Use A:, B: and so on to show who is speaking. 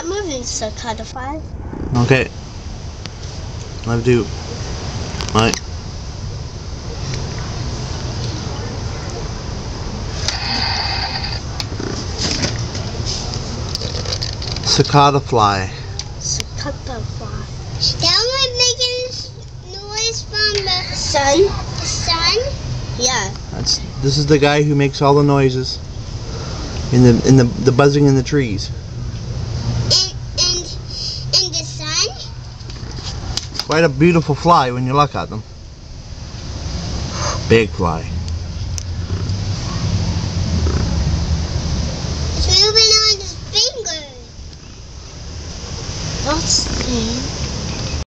A: Start moving, Cicada Fly.
B: Okay. Love do. Right. Cicada fly.
A: Cicada Fly.
C: That one making noise from the,
A: Sun?
C: the sun.
A: Yeah.
B: That's this is the guy who makes all the noises. In the in the the buzzing in the trees.
C: And and and the sun.
B: Quite a beautiful fly when you look at them. Big fly.
C: It's moving on his finger.
A: That's the